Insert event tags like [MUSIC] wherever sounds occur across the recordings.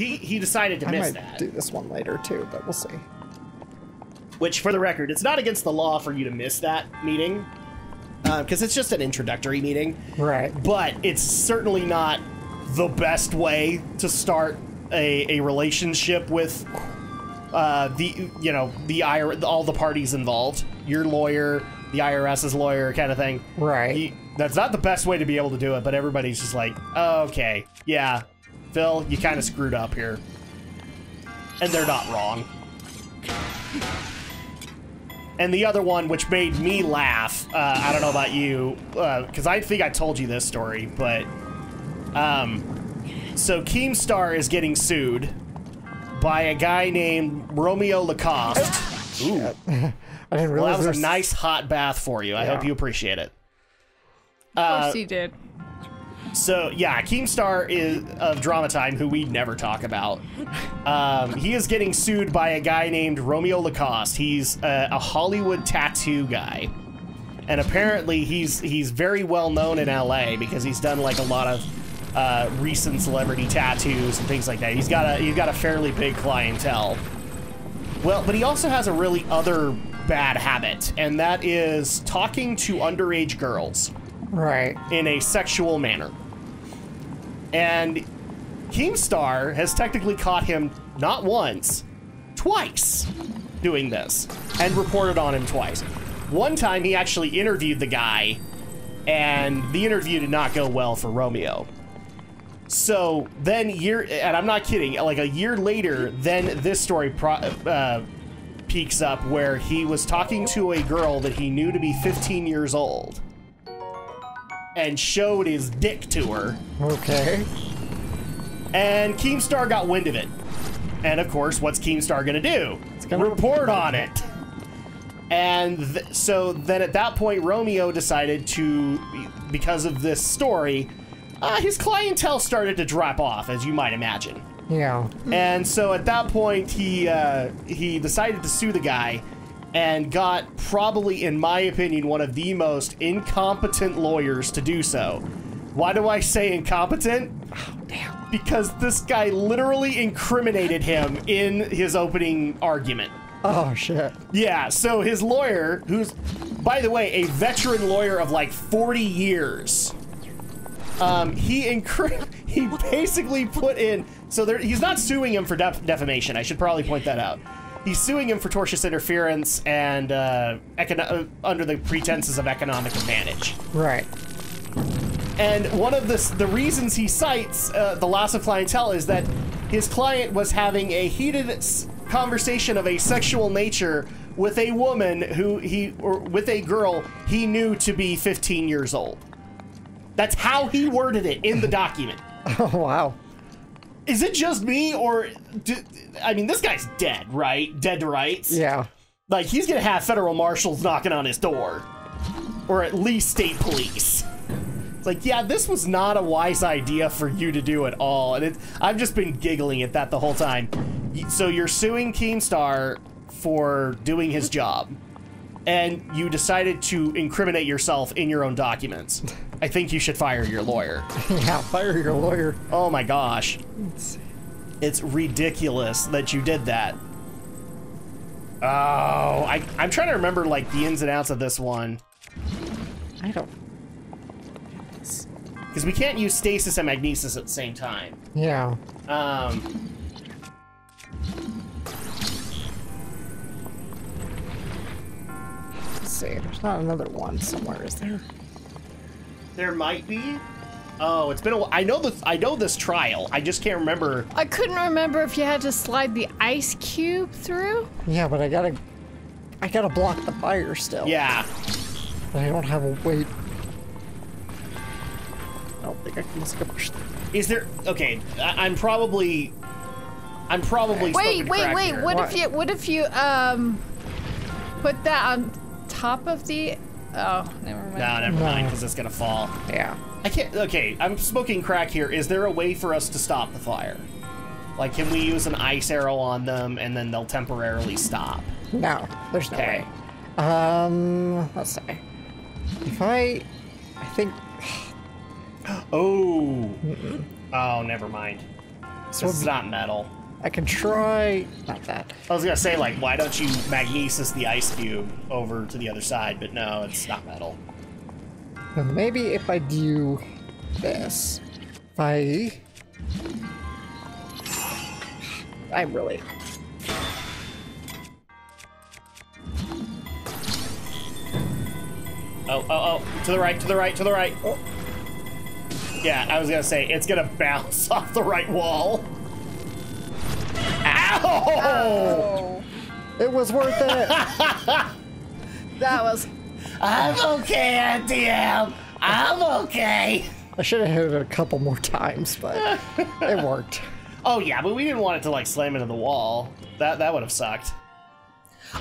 he he decided to I miss might that. do this one later too, but we'll see. Which, for the record, it's not against the law for you to miss that meeting, because it's just an introductory meeting. Right. But it's certainly not the best way to start a, a relationship with uh, the you know the IR, all the parties involved, your lawyer, the IRS's lawyer, kind of thing. Right. He- that's not the best way to be able to do it, but everybody's just like, oh, okay, yeah, Phil, you kind of screwed up here, and they're not wrong. And the other one, which made me laugh, uh, I don't know about you, because I think I told you this story, but um, so Keemstar is getting sued by a guy named Romeo Lacoste. Ooh, [LAUGHS] I didn't well, realize that was a nice hot bath for you. I hope you appreciate it. Of course you did. So yeah, Keemstar is of Drama Time, who we never talk about. Um, he is getting sued by a guy named Romeo Lacoste. He's a, a Hollywood tattoo guy, and apparently he's he's very well known in LA because he's done like a lot of uh, recent celebrity tattoos and things like that. He's got a he's got a fairly big clientele. Well, but he also has a really other bad habit, and that is talking to underage girls Right. in a sexual manner. And Keemstar has technically caught him not once, twice doing this and reported on him twice. One time he actually interviewed the guy, and the interview did not go well for Romeo. So then, year, and I'm not kidding, like a year later, then this story pro, uh, peaks up where he was talking to a girl that he knew to be 15 years old and showed his dick to her. Okay. And Keemstar got wind of it. And of course, what's Keemstar gonna do? It's gonna report on it. And th- so then at that point, Romeo decided to, because of this story, uh, his clientele started to drop off, as you might imagine. Yeah. And so at that point, he uh, he decided to sue the guy, and got probably, in my opinion, one of the most incompetent lawyers to do so. Why do I say incompetent? Damn. Because this guy literally incriminated him in his opening argument. Oh shit. Yeah, so his lawyer, who's, by the way, a veteran lawyer of like 40 years, um, he incri- [LAUGHS] he basically put in. So there, he's not suing him for def- defamation. I should probably point that out. He's suing him for tortious interference and uh, uh, under the pretenses of economic advantage. Right. And one of the the reasons he cites uh, the loss of clientele is that his client was having a heated conversation of a sexual nature with a woman who he or with a girl he knew to be 15 years old. That's how he worded it in the document. [LAUGHS] Oh wow. Is it just me or do, I mean this guy's dead, right? Dead to rights. Yeah. Like he's gonna have federal marshals knocking on his door, or at least state police. It's like, yeah, this was not a wise idea for you to do at all, and it, I've just been giggling at that the whole time. So you're suing Keemstar for doing his job, and you decided to incriminate yourself in your own documents. I think you should fire your lawyer. [LAUGHS] Yeah. Fire your lawyer. Oh my gosh, Let's see. it's ridiculous that you did that. Oh, I, I'm trying to remember like the ins and outs of this one I don't. because we can't use stasis and magnesis at the same time. Yeah. Um, Let's see. There's not another one somewhere, is there? There might be. Oh, it's been a while. I know this. I know this trial. I just can't remember. I couldn't remember if you had to slide the ice cube through. Yeah, but I gotta. I gotta block the fire still. Yeah. But I don't have a weight. I don't think I can just push. Is there? Okay. I, I'm probably. I'm probably. Wait, wait, wait. here. What, What? if you? What if you um put that on top of the? Oh, never mind. No, never mind, because it's gonna fall. Yeah. I can't. Okay, I'm smoking crack here. Is there a way for us to stop the fire? Like, can we use an ice arrow on them and then they'll temporarily stop? No, there's no Okay. way. Um, let's see. If I, I think [GASPS] Oh. Oh, never mind. So This is not metal. I can try. Not that. I was gonna say, like, why don't you magnesis the ice cube over to the other side? But no, it's not metal. But maybe if I do this, if I. I really. Oh, oh, oh, to the right, to the right, to the right. Oh. Yeah, I was gonna say, it's gonna bounce [LAUGHS] off the right wall. Ow! Oh, It was worth it! [LAUGHS] that was. I'm okay, NTM. I'm okay. I should have hit it a couple more times, but it [LAUGHS] worked. Oh yeah, but we didn't want it to like slam into the wall. That that would have sucked.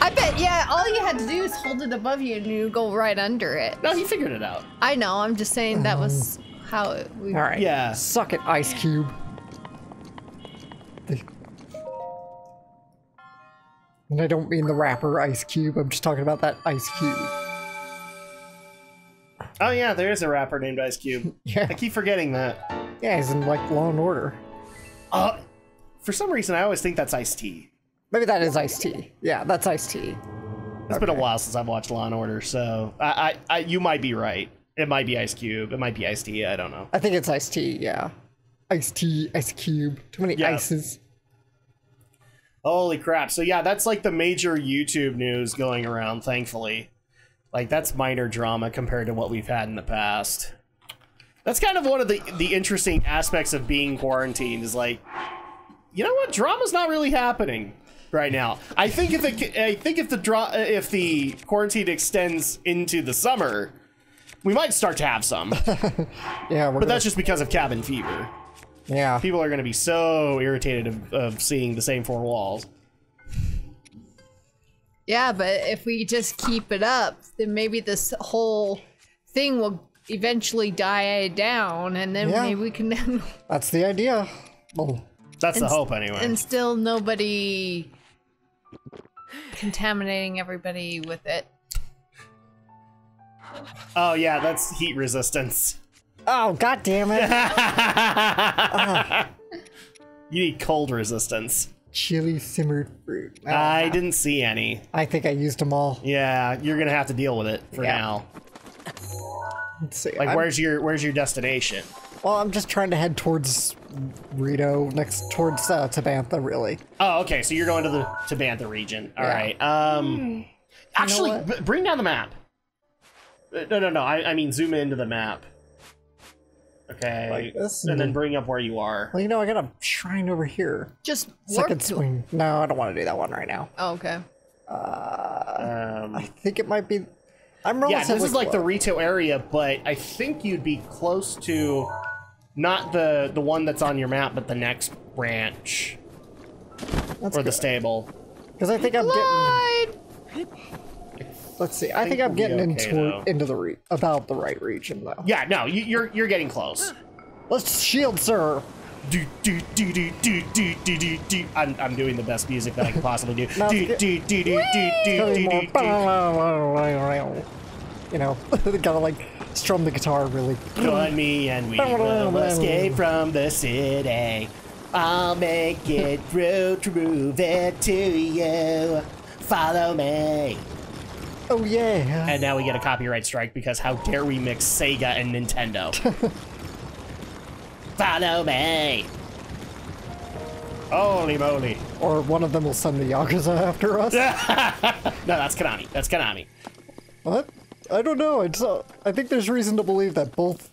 I bet. Yeah, all you had to do is hold it above you, and you go right under it. No, he figured it out. I know. I'm just saying that was mm-hmm. how it. We, All right. Yeah. Suck it, Ice Cube. And I don't mean the rapper Ice Cube. I'm just talking about that Ice Cube. Oh yeah, there is a rapper named Ice Cube. [LAUGHS] Yeah. I keep forgetting that. Yeah, he's in like Law and Order. Uh, for some reason, I always think that's Ice T. Maybe that is Ice T. Yeah, that's Ice T. It's been a while since I've watched Law and Order, so I, I, I, you might be right. It might be Ice Cube. It might be Ice T. I don't know. I think it's Ice T. Yeah, Ice T, Ice Cube. Too many Yeah. ices. Holy crap! So yeah, that's like the major YouTube news going around. Thankfully, like that's minor drama compared to what we've had in the past. That's kind of one of the the interesting aspects of being quarantined. Is like, you know what? Drama's not really happening right now. I think if it, I think if the dra- if the quarantine extends into the summer, we might start to have some. [LAUGHS] Yeah, we're But that's just because of cabin fever. Yeah. People are going to be so irritated of, of seeing the same four walls. Yeah, but if we just keep it up, then maybe this whole thing will eventually die down, and then Yeah. maybe we can. [LAUGHS] That's the idea. Well, That's the And s- hope, anyway. and still nobody contaminating everybody with it. oh yeah, that's heat resistance. Oh god damn it! [LAUGHS] You need cold resistance. Chili simmered fruit. Uh, I didn't see any. I think I used them all. Yeah, you're gonna have to deal with it for Yeah. now. Let's see. Like, I'm- where's your where's your destination? Well, I'm just trying to head towards Rito, next towards uh, Tabantha, really. Oh, okay. So you're going to the Tabantha region. All Yeah. right. Um, actually, b- bring down the map. Uh, No, no, no. I, I mean, zoom into the map. Okay. Like this, and and then then- bring up where you are. Well, you know, I got a shrine over here. Just warp Second to- swing. No, I don't want to do that one right now. Oh, okay. Um, I think it might be. I'm yeah, this is like the close. Rito area, but I think you'd be close to not the the one that's on your map, but the next branch That's or the stable. Because I think I'm getting. Glide! Let's see. I think think I'm getting okay, into though. into the re- about the right region though. Yeah, no, you, you're you're getting close. Let's shield, sir. do do do do do do do do do. I'm I'm doing the best music that I can possibly [LAUGHS] do. Do do do do do do do do do. You know, [LAUGHS] gotta like strum the guitar really. Join me and we will [LAUGHS] escape from the city. I'll make it through to prove it to you. Follow me. Oh yeah. And now we get a copyright strike because how dare we mix Sega and Nintendo? [LAUGHS] Follow me. Holy moly. Or one of them will send the Yakuza after us. [LAUGHS] No, that's Konami. That's Konami. What? I don't know. It's, uh, I think there's reason to believe that both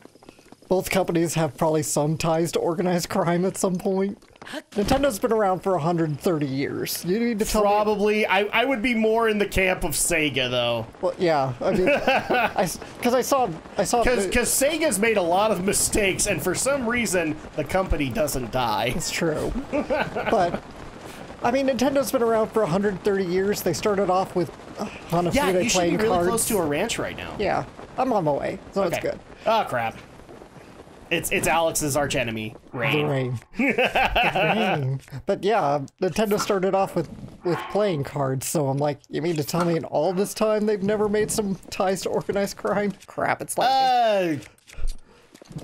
both companies have probably some ties to organized crime at some point. Nintendo's been around for 130 years. You need to tell me. Probably. I, I would be more in the camp of Sega, though. Well, yeah, I mean, [LAUGHS] because I, saw I saw Because Sega's made a lot of mistakes, and for some reason, the company doesn't die. It's true. [LAUGHS] but I mean, Nintendo's been around for 130 years. They started off with uh, Hanafuda Yeah, you should be really cards. close to a ranch right now. Yeah, I'm on my way, so it's good. Oh, crap. It's it's Alex's archenemy, The Rain. rain. [LAUGHS] The rain. But yeah, Nintendo started off with with playing cards, so I'm like, you mean to tell me in all this time they've never made some ties to organized crime? Crap, it's like Uh,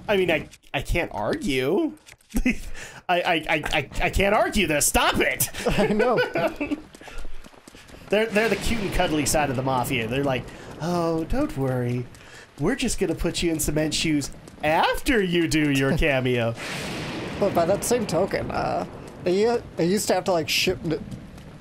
I mean, I I can't argue. [LAUGHS] I, I, I, I, I can't argue this. Stop it. [LAUGHS] I know. They're they're the cute and cuddly side of the mafia. They're like, oh, don't worry, we're just gonna put you in cement shoes after you do your [LAUGHS] cameo. But by that same token, uh, they, uh, they used to have to like ship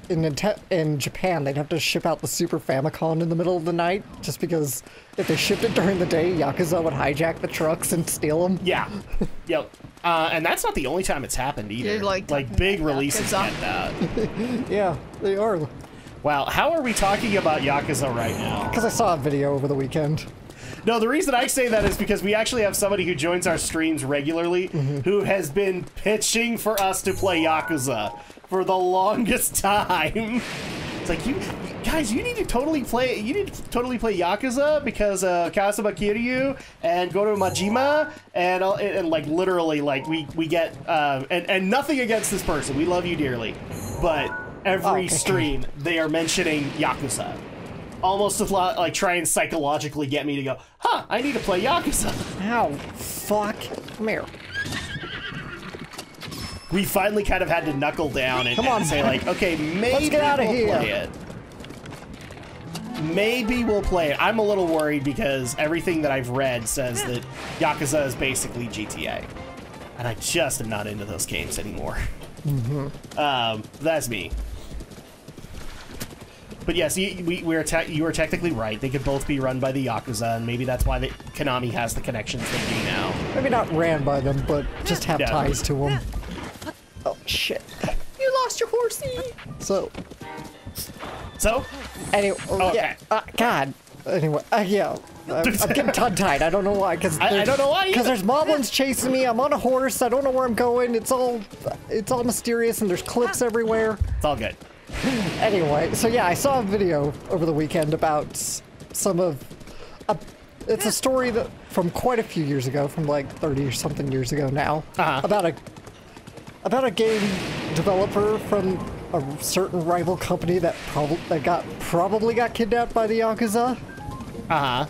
in in Japan. They'd have to ship out the Super Famicom in the middle of the night, just because if they shipped it during the day, Yakuza would hijack the trucks and steal them. Yeah, [LAUGHS] yep. Uh, and that's not the only time it's happened either. You're, like, like big releases Yakuza. get that. [LAUGHS] Yeah, they are. Wow, how are we talking about Yakuza right now? Because I saw a video over the weekend. No, the reason I say that is because we actually have somebody who joins our streams regularly who has been pitching for us to play Yakuza for the longest [LAUGHS] time. It's like you guys, you need to totally play. You need to totally play Yakuza because uh, Kazuma Kiryu and Goro Majima and, and and like literally like we we get uh, and and nothing against this person. We love you dearly, but every Oh, okay. stream they are mentioning Yakuza almost like try and psychologically get me to go, huh, I need to play Yakuza. Ow, fuck. Come here. We finally kind of had to knuckle down and, Come on, and say like, okay, maybe get outta we'll here. play it. Maybe we'll play it. I'm a little worried because everything that I've read says that Yakuza is basically GTA. And I just am not into those games anymore. Mm-hmm. Um, that's me. But yes, you, we, we're you are technically right. They could both be run by the Yakuza, and maybe that's why the, Konami has the connections they do now. Maybe not ran by them, but just have Yeah. ties to them. Oh, shit. You lost your horsey. So, So, anyway, oh, Okay. yeah. Uh, God. Anyway, uh, yeah. I'm, I'm [LAUGHS] getting tongue-tied. I don't know why. Cause I- I there's- don't know why Because there's moblins chasing me. I'm on a horse. I don't know where I'm going. It's all, it's all mysterious, and there's clips everywhere. it's all good. [LAUGHS] Anyway, so yeah, I saw a video over the weekend about some of. A, it's a story that from quite a few years ago, from like 30 or something years ago now, Uh-huh. about a about a game developer from a certain rival company that probably that got probably got kidnapped by the yakuza, Uh huh.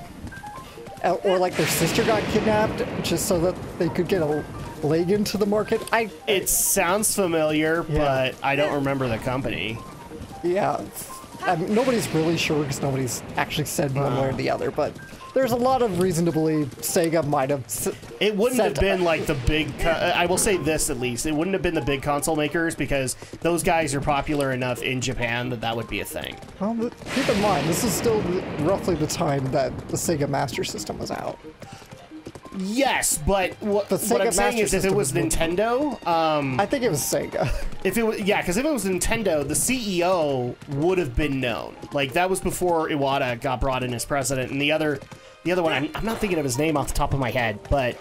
uh, or like their sister got kidnapped just so that they could get a leg into the market. I It sounds familiar, Yeah. but I don't remember the company. Yeah, I mean, nobody's really sure because nobody's actually said one way or the other, but there's a lot of reason to believe Sega might have. s- It wouldn't have been [LAUGHS] like the big. Co- uh, I will say this at least: it wouldn't have been the big console makers because those guys are popular enough in Japan that that would be a thing. Well, keep in mind, this is still roughly the time that the Sega Master System was out. Yes, but what, The what I'm saying Master is, if it was was Nintendo, um, I think it was Sega. [LAUGHS] if it was yeah, because if it was Nintendo, the CEO would have been known. Like that was before Iwata got brought in as president, and the other, the other one, I'm, I'm not thinking of his name off the top of my head, but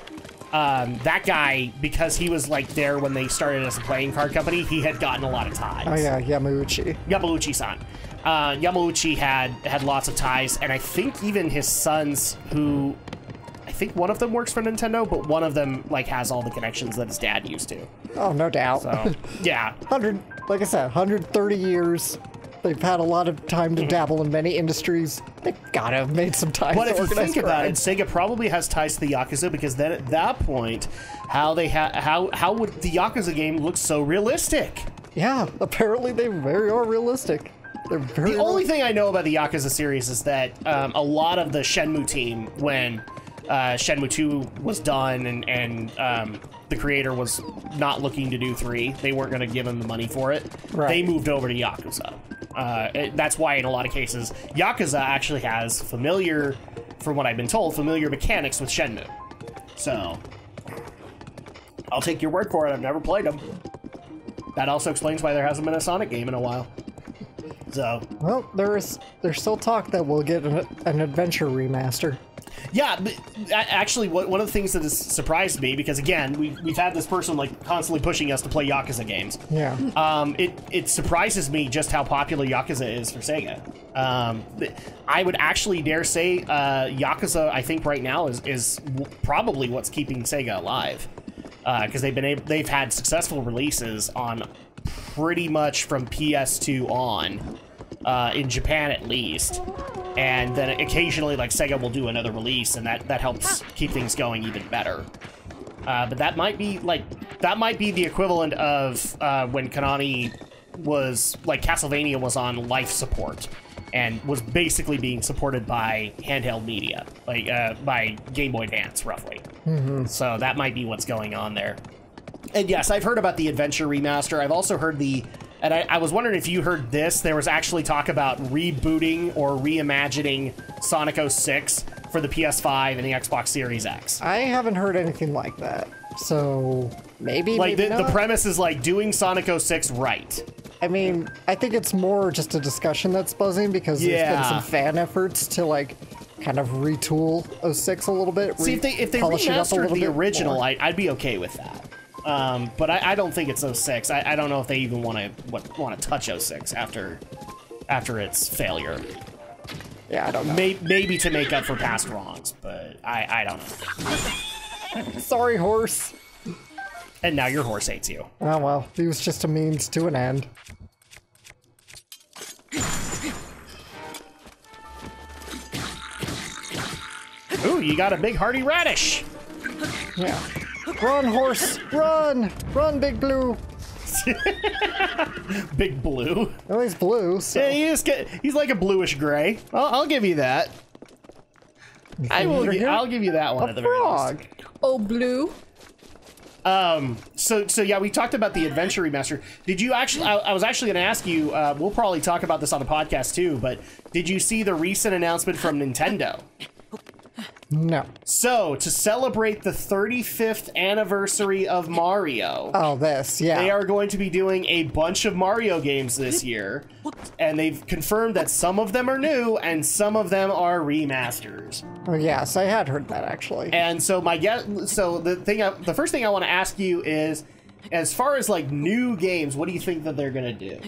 um, that guy, because he was like there when they started as a playing card company, he had gotten a lot of ties. Oh yeah, Yamauchi. Yamauchi-san. Uh, Yamauchi had had lots of ties, and I think even his sons, who think one of them works for Nintendo, but one of them like has all the connections that his dad used to. Oh, no doubt. So [LAUGHS] yeah, Hundred, like I said, 130 years. They've had a lot of time to dabble in many industries. They gotta have made some ties. but if you think about it. Sega probably has ties to the Yakuza because then at that point, how they ha- how how would the Yakuza game look so realistic? yeah, apparently they very are realistic. They're very. The only thing I know about the Yakuza series is that um, a lot of the Shenmue team, when uh, Shenmue 2 was done and, and um, the creator was not looking to do 3, they weren't going to give him the money for it, Right. they moved over to Yakuza. Uh, it- that's why, in a lot of cases, Yakuza actually has familiar, from what I've been told, familiar mechanics with Shenmue. So, I'll take your word for it. I've never played them. That also explains why there hasn't been a Sonic game in a while. So, Well, there's there's still talk that we'll get an, an adventure remaster. Yeah, but actually, one of the things that has surprised me, because again, we, we've had this person like constantly pushing us to play Yakuza games. Yeah. Um, it, it surprises me just how popular Yakuza is for Sega. Um, I would actually dare say uh, Yakuza, I think right now is, is probably what's keeping Sega alive. Because they've been able, they've had successful releases on pretty much from PS2 on, uh, in Japan at least. And then occasionally, like Sega will do another release, and that that helps keep things going even better. Uh, but that might be like that might be the equivalent of uh, when Konami was like Castlevania was on life support and was basically being supported by handheld media, like uh, by Game Boy Advance, roughly. So that might be what's going on there. And yes, I've heard about the Adventure remaster. I've also heard the, and I, I was wondering if you heard this. There was actually talk about rebooting or reimagining Sonic 06 for the PS5 and the Xbox Series X. I haven't heard anything like that. So maybe Like maybe the, the premise is like doing Sonic 06 right. I mean, I think it's more just a discussion that's buzzing because there's been some fan efforts to like kind of retool 06 a little bit. See re- if they if they polish it up a remastered the original. I, I'd be okay with that. Um, but I, I don't think it's 06. I, I don't know if they even want to want to touch 06 after after its failure. yeah, I don't know. May, maybe to make up for past wrongs, but I, I don't know. [LAUGHS] Sorry, horse. And now your horse hates you. Oh well, he was just a means to an end. Ooh, you got a big hearty radish. Yeah. Run, horse, run, run, big blue. [LAUGHS] Big blue. Oh, he's blue. So Yeah, he is, get- he's like a bluish gray. I'll, I'll give you that. I will. Gi- I'll give you that one a at the very least. frog. Oh, blue. Um. So so yeah, we talked about the adventure remaster. Did you actually? I, I was actually going to ask you. Uh, we'll probably talk about this on the podcast too. But did you see the recent announcement from Nintendo? No. So to celebrate the 35th anniversary of Mario. Oh, this. Yeah. They are going to be doing a bunch of Mario games this year, and they've confirmed that some of them are new and some of them are remasters. Oh, yes, I had heard that actually. And so my guess, so the thing, I, the first thing I want to ask you is, as far as like new games, what do you think that they're gonna do?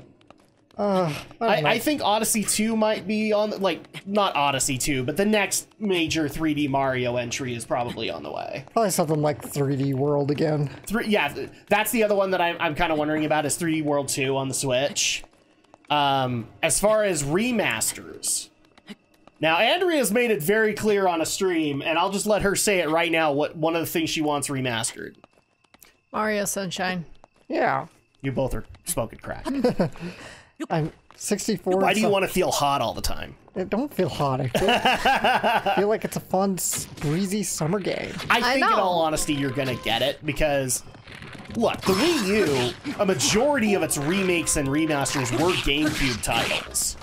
Uh, I, I. I think Odyssey 2 might be on, like, not Odyssey 2, but the next major 3D Mario entry is probably on the way. probably something like 3D World again. Three, yeah, that's the other one that I'm, I'm kind of wondering about is 3D World 2 on the Switch. Um, as far as remasters, now Andrea's made it very clear on a stream, and I'll just let her say it right now. What one of the things she wants remastered? Mario Sunshine. Yeah. You both are smoking crack. [LAUGHS] I'm 64. Why do you so- want to feel hot all the time? It don't feel hot. I feel, I feel like it's a fun, s- breezy summer game. I I think, in all honesty, you're gonna get it because, look, the Wii U, a majority of its remakes and remasters were GameCube titles.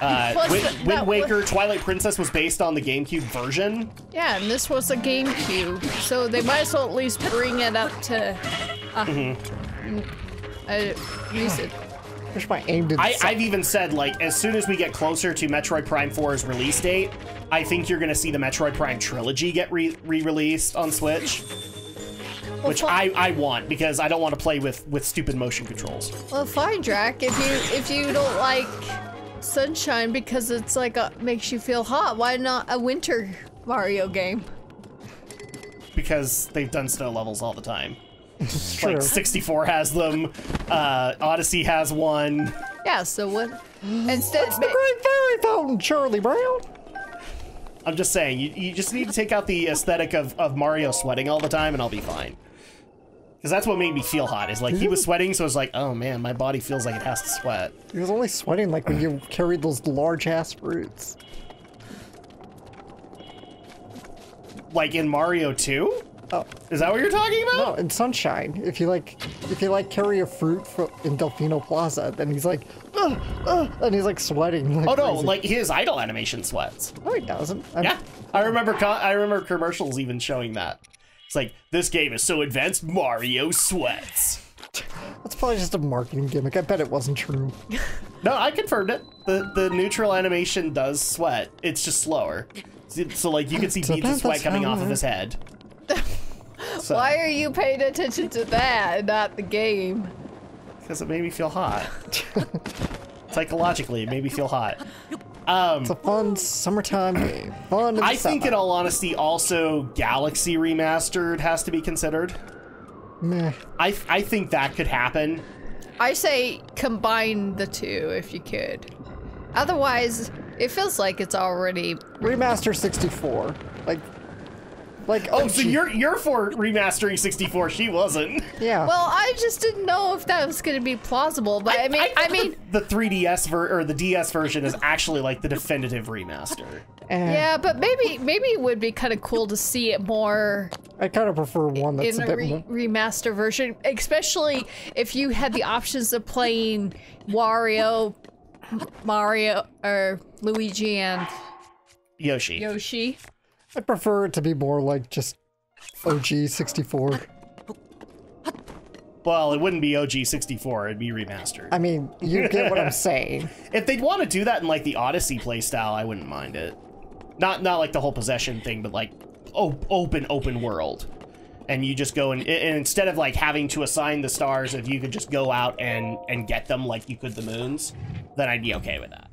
Uh, Plus Wind, the- Wind that Waker, Twilight Princess was based on the GameCube version. Yeah, and this was a GameCube, so they might as well at least bring it up to. Uh, uh, use it. Wish my aim did I, I've even said, like, as soon as we get closer to Metroid Prime 4's release date, I think you're gonna see the Metroid Prime trilogy get re- re-released on Switch, which fi- I, I want because I don't want to play with with stupid motion controls. Well, fine, Drak. If you if you don't like Sunshine because it's like a, makes you feel hot, why not a winter Mario game? because they've done snow levels all the time. True. Like 64 has them, uh, Odyssey has one. Yeah. So what? Instead, the Great Fairy Fountain, Charlie Brown. I'm just saying, you, you just need to take out the aesthetic of, of Mario sweating all the time, and I'll be fine. Because that's what made me feel hot. Is like he was sweating, so I was like, oh man, my body feels like it has to sweat. He was only sweating like when you carried those large ass fruits. Like in Mario 2? Oh Is that what you're talking about? no, in Sunshine, if you like, if you like carry a fruit fro- in Delfino Plaza, then he's like, uh, uh, and he's like sweating. Like Oh no, crazy. like his idle animation sweats. no, he doesn't. I'm- Yeah, I remember. I remember commercials even showing that. It's like this game is so advanced, Mario sweats. That's probably just a marketing gimmick. I bet it wasn't true. [LAUGHS] No, I confirmed it. The the neutral animation does sweat. It's just slower. So, so, like you can see [LAUGHS] beads of sweat coming off of his head. [LAUGHS] So, why are you paying attention to that, and not the game? Because it made me feel hot. [LAUGHS] Psychologically, it made me feel hot. Um, It's a fun summertime game. Fun. In the I think, in all honesty, also Galaxy Remastered has to be considered. Meh. I I think that could happen. I say combine the two if you could. Otherwise, it feels like it's already Remaster 64. Like, Like, Oh, oh so you're you're for remastering 64. She wasn't. yeah. Well, I just didn't know if that was going to be plausible, but I, mean, I, think mean, the, the 3DS ver- or the DS version is actually like the definitive remaster. and yeah, but maybe maybe it would be kind of cool to see it more I kind of prefer one that's in a a bit re- more. remaster version, especially if you had the options of playing Wario, Mario, or Luigi and Yoshi. Yoshi. I prefer it to be more like just OG 64. Well, it wouldn't be OG 64. It'd be remastered. I mean, you get what I'm [LAUGHS] saying. if they'd want to do that in like the Odyssey playstyle, I wouldn't mind it. Not not like the whole possession thing, but like op- open open world. And you just go and, and instead of like having to assign the stars, if you could just go out and and get them like you could the moons, then I'd be okay with that.